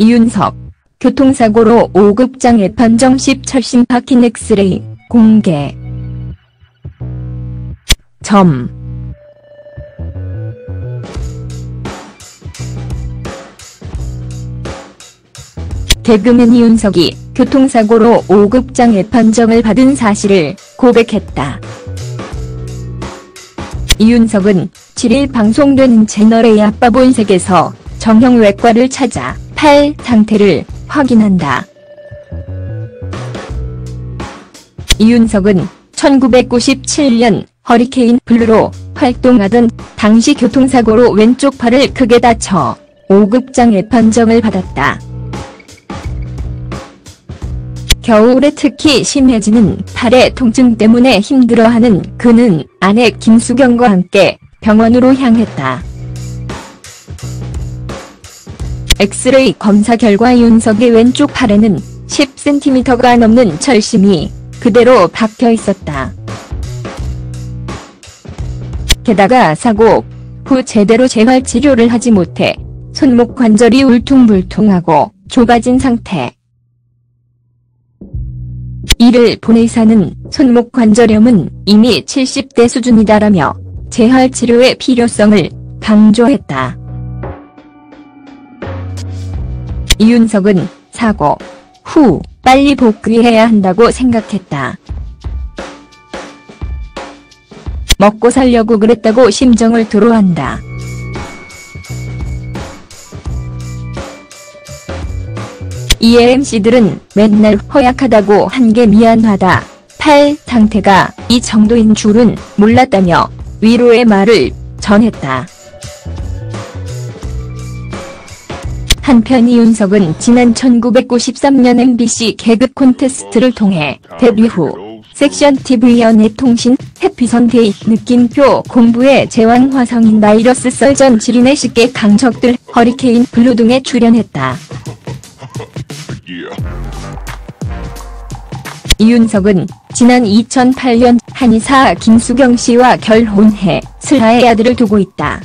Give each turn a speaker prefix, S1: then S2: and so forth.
S1: 이윤석. 교통사고로 5급장애 판정 10철 심 파킨 엑스레이 공개. 점. 개그맨 이윤석이 교통사고로 5급장애 판정을 받은 사실을 고백했다. 이윤석은 7일 방송되는 채널A 아빠 본색에서 정형외과를 찾아 팔 상태를 확인한다. 이윤석은 1997년 허리케인 블루로 활동하던 당시 교통사고로 왼쪽 팔을 크게 다쳐 5급장애 판정을 받았다. 겨울에 특히 심해지는 팔의 통증 때문에 힘들어하는 그는 아내 김수경과 함께 병원으로 향했다. 엑스레이 검사 결과 윤석의 왼쪽 팔에는 10cm가 넘는 철심이 그대로 박혀 있었다. 게다가 사고 후 제대로 재활 치료를 하지 못해 손목 관절이 울퉁불퉁하고 좁아진 상태. 이를 본 의사는 손목 관절염은 이미 70대 수준이다라며 재활 치료의 필요성을 강조했다. 이윤석은 사고 후 빨리 복귀해야 한다고 생각했다. 먹고 살려고 그랬다고 심정을 토로한다. 이에 MC들은 맨날 허약하다고 한 게 미안하다. 팔 상태가 이 정도인 줄은 몰랐다며 위로의 말을 전했다. 한편 이윤석은 지난 1993년 MBC 개그 콘테스트를 통해 데뷔 후 섹션 TV 연예통신 해피선데이 느낌표 공부의 제왕 화성인 바이러스 썰전 지린의 쉽게 강적들 허리케인 블루 등에 출연했다. 이윤석은 지난 2008년 한의사 김수경 씨와 결혼해 슬하의 아들을 두고 있다.